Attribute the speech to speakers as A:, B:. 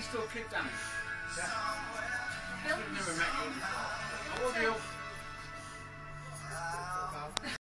A: still kick damage.
B: Yeah.
A: I've never met you before. How old are you?